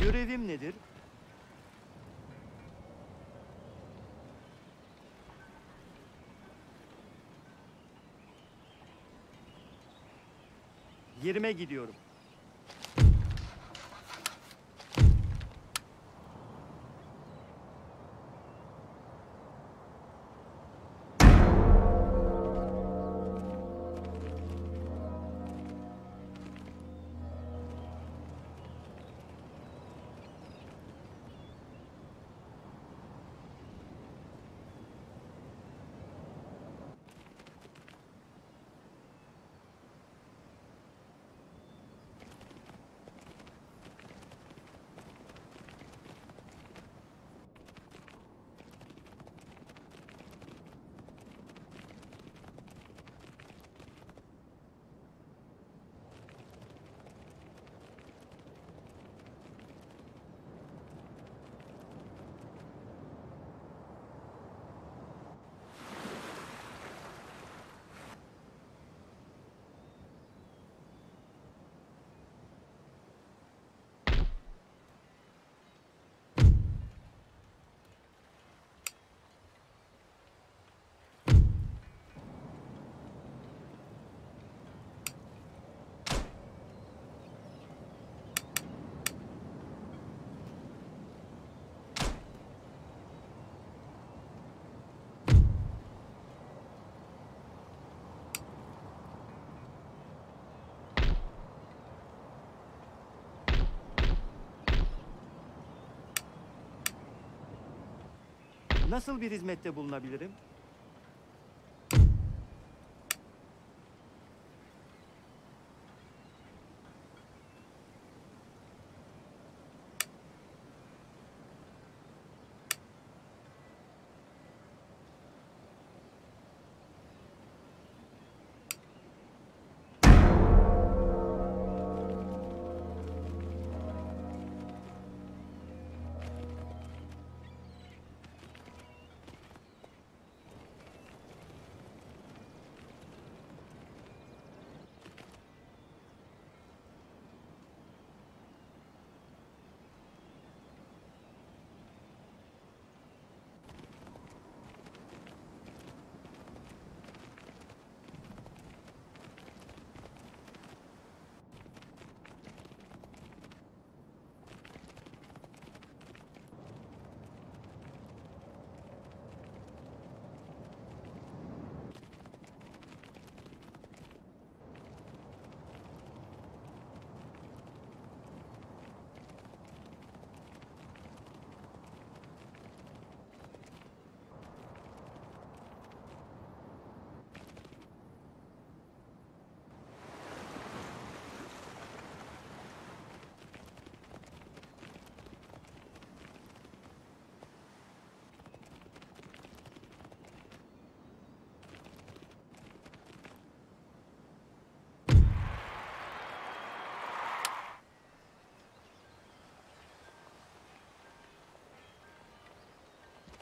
Görevim nedir? Yerime gidiyorum. Nasıl bir hizmette bulunabilirim?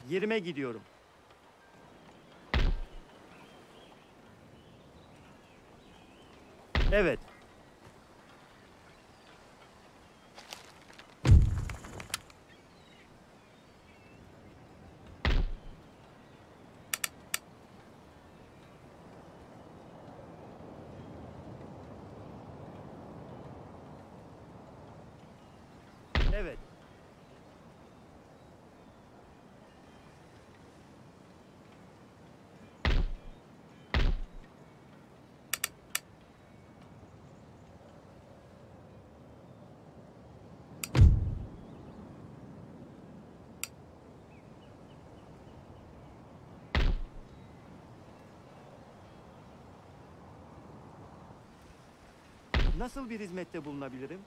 Yerime gidiyorum. Evet. Evet. Nasıl bir hizmette bulunabilirim?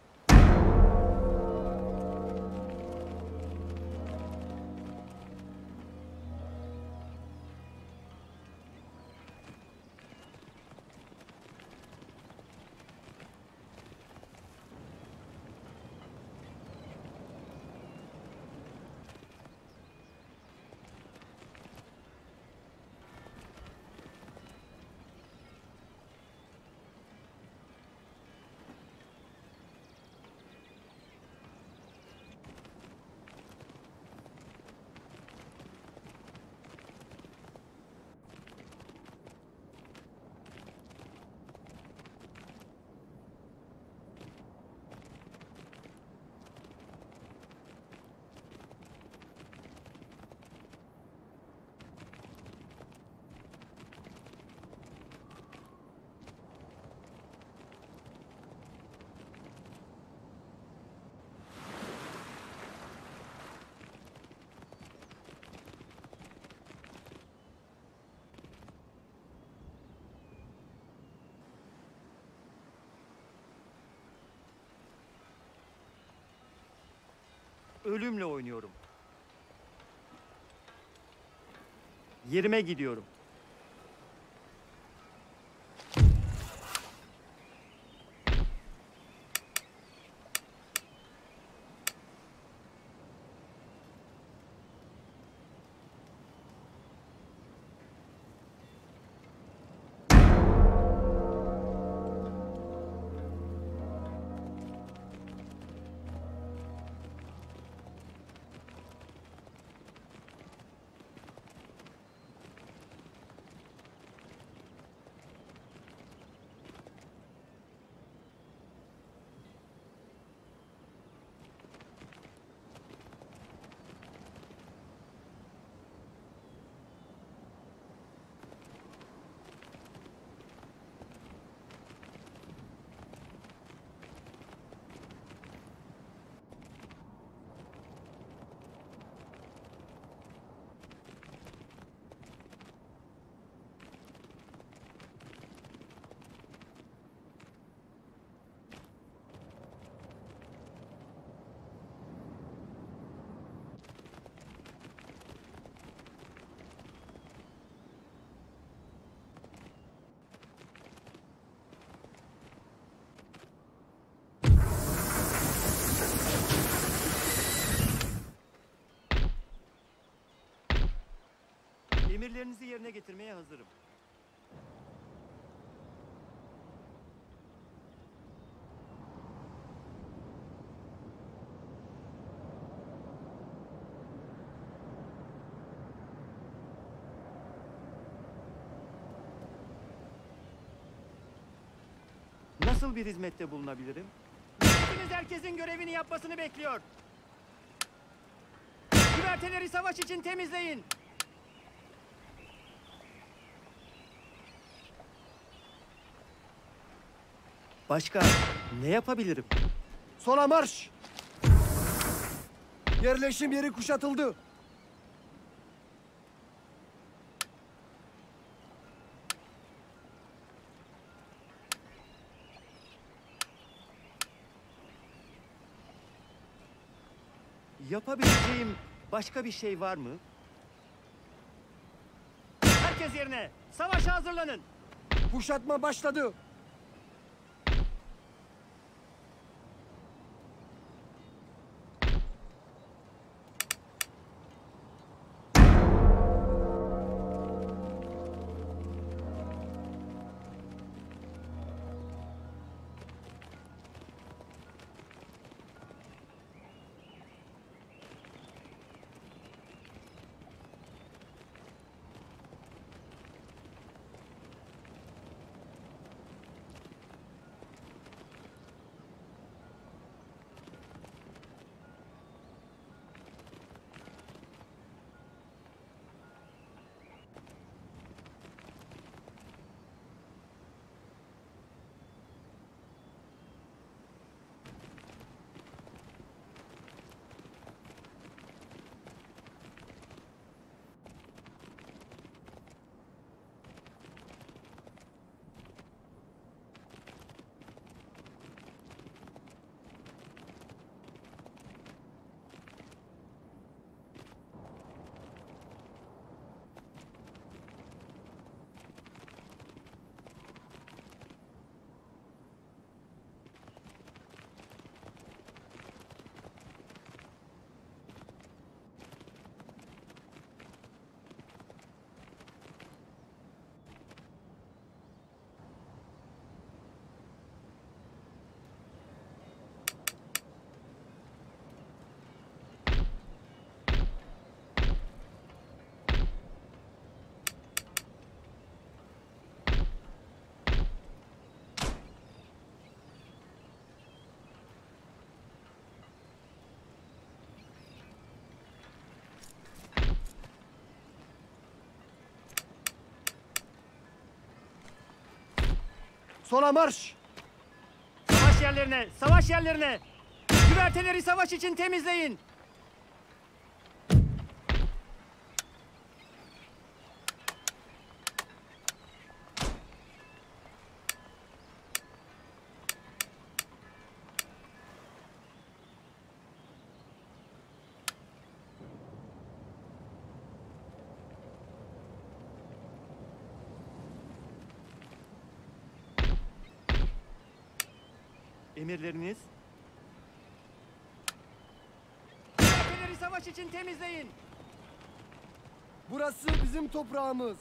Ölümle oynuyorum. Yerime gidiyorum. Emirlerinizi yerine getirmeye hazırım. Nasıl bir hizmette bulunabilirim? Hepiniz herkesin görevini yapmasını bekliyor. Güverteleri savaş için temizleyin. Başka ne yapabilirim? Sola marş! Yerleşim yeri kuşatıldı. Yapabileceğim başka bir şey var mı? Herkes yerine. Savaşa hazırlanın. Kuşatma başladı. Sola marş! Savaş yerlerine. Savaş yerlerine. Güverteleri savaş için temizleyin. Emirleriniz? Güverteleri savaş için temizleyin. Burası bizim toprağımız.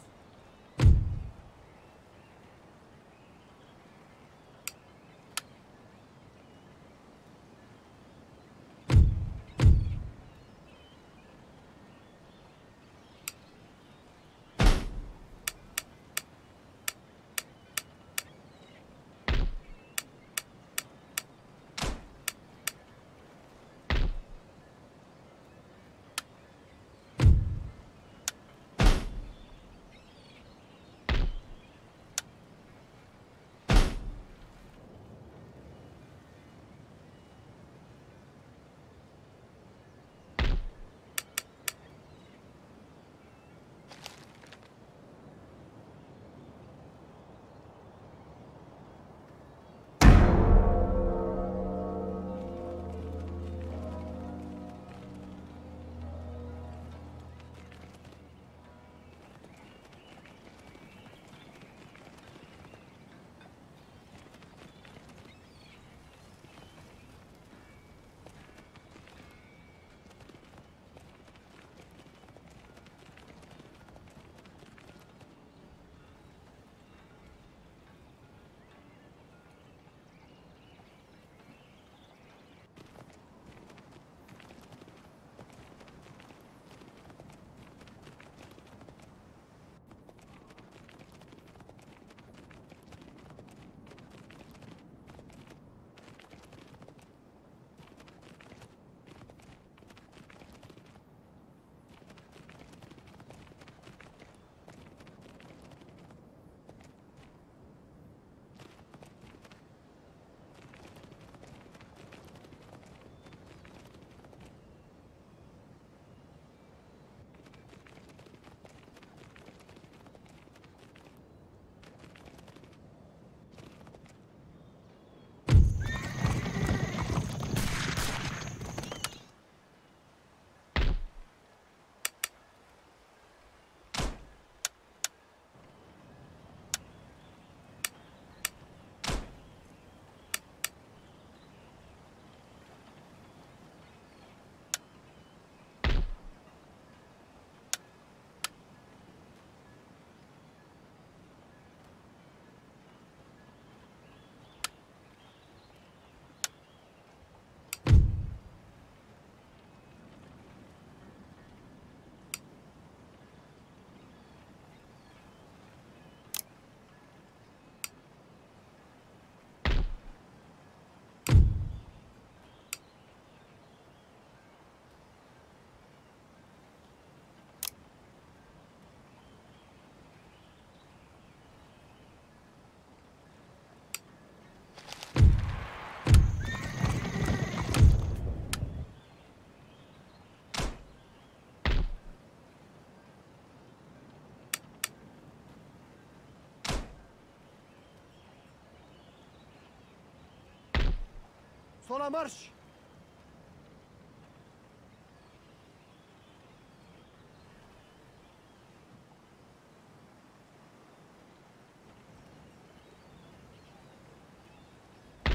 Sola marş.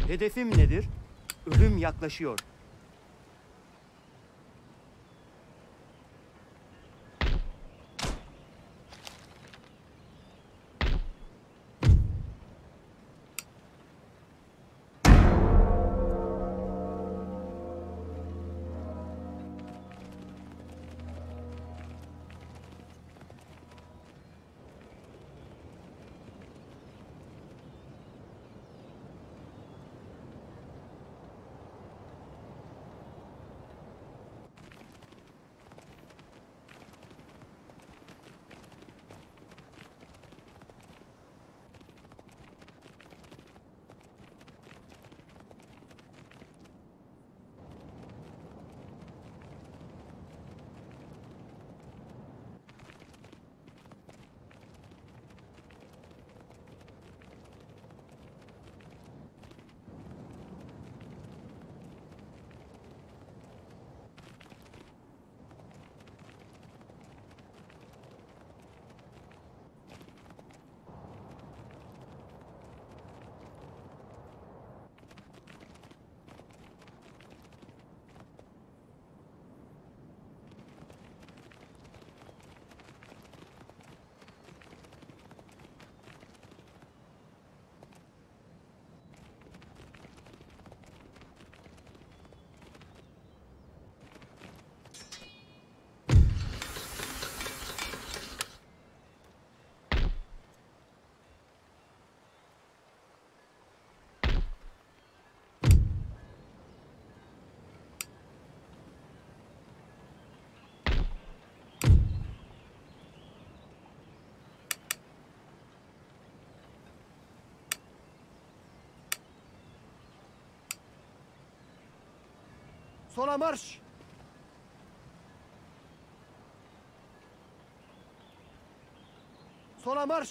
Hedefim nedir? Ölüm yaklaşıyor. Sola marş. Sola marş.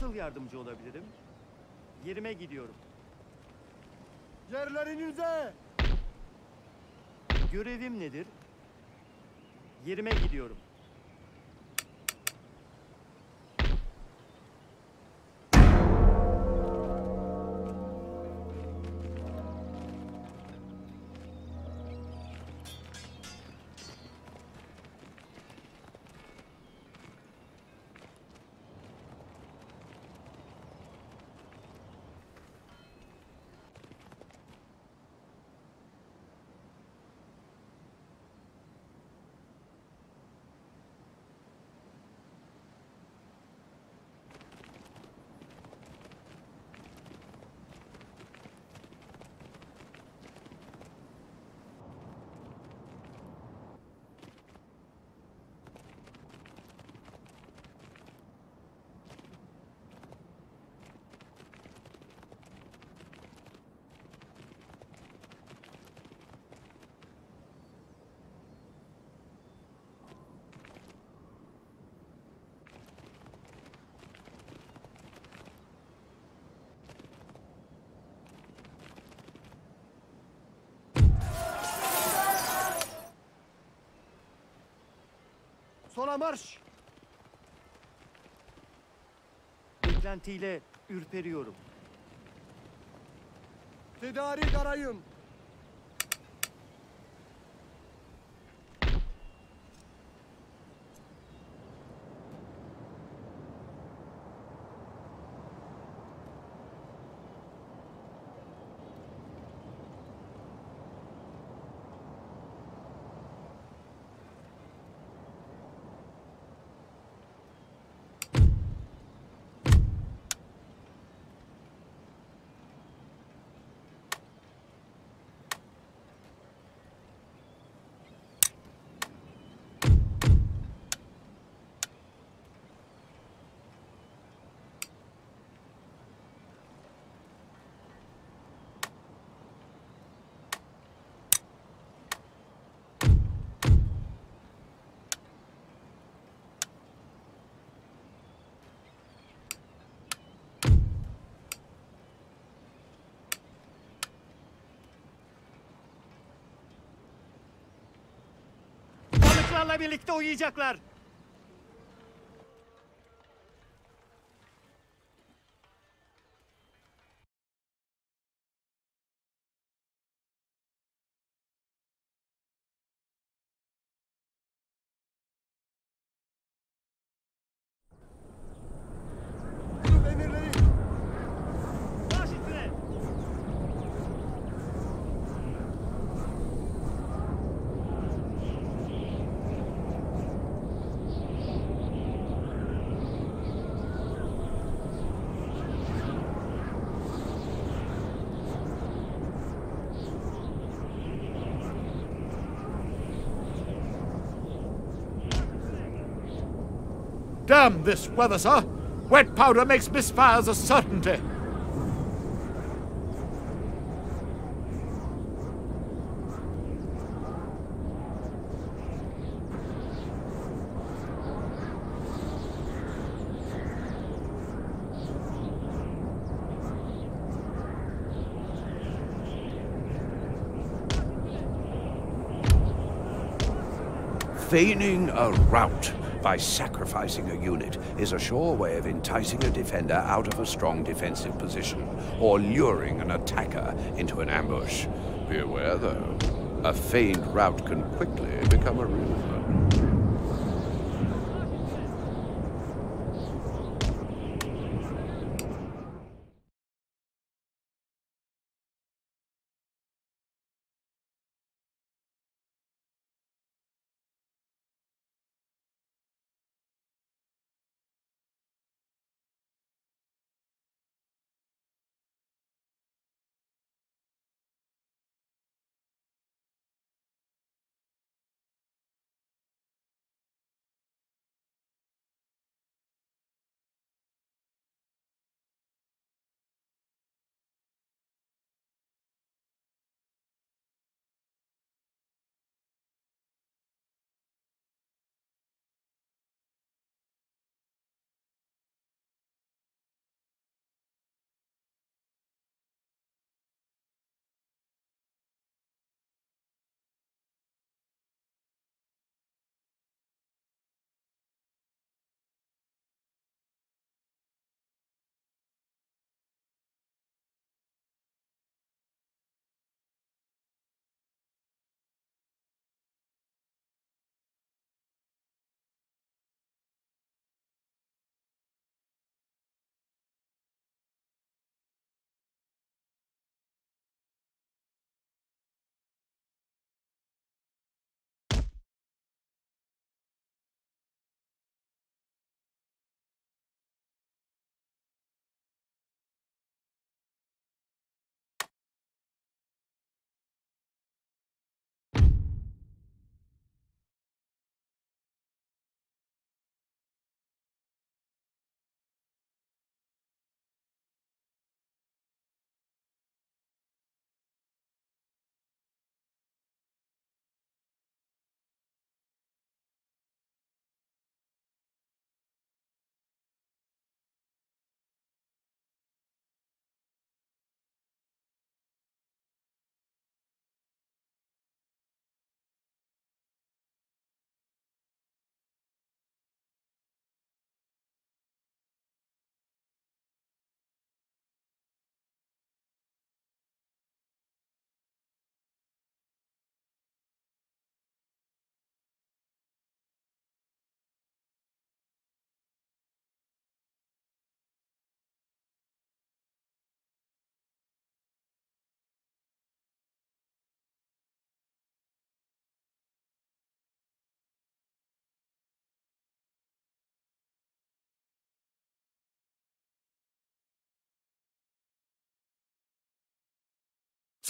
Nasıl yardımcı olabilirim? Yerime gidiyorum. Yerlerinize. Görevim nedir? Yerime gidiyorum. Sola marş. Beklentiyle ürperiyorum. Tedarik arayın. Balıklarla birlikte uyuyacaklar. Damn this weather, sir! Wet powder makes misfires a certainty. Feigning a rout by sacrificing a unit is a sure way of enticing a defender out of a strong defensive position, or luring an attacker into an ambush. Be aware, though, a feigned rout can quickly become a real one.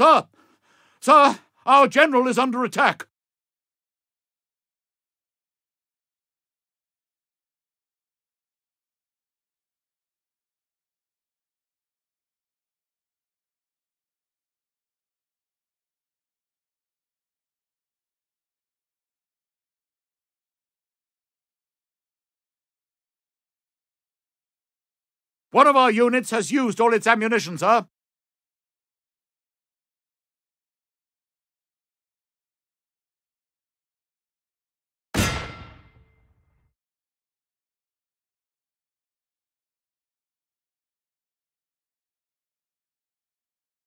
Sir! Sir, our general is under attack. One of our units has used all its ammunition, sir.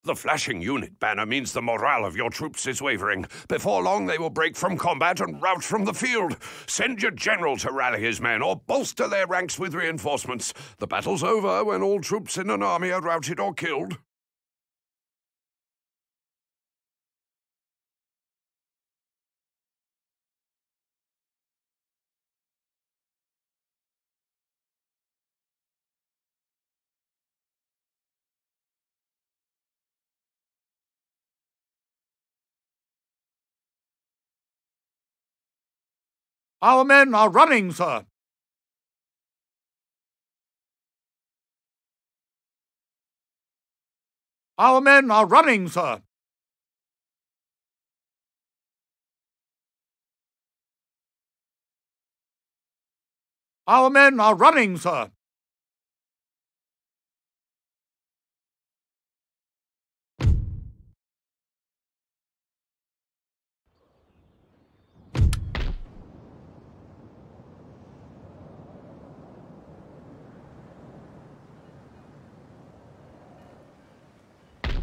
The flashing unit banner means the morale of your troops is wavering. Before long, they will break from combat and rout from the field. Send your general to rally his men or bolster their ranks with reinforcements. The battle's over when all troops in an army are routed or killed. Our men are running, sir. Our men are running, sir. Our men are running, sir.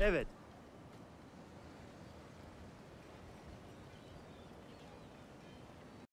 Evet.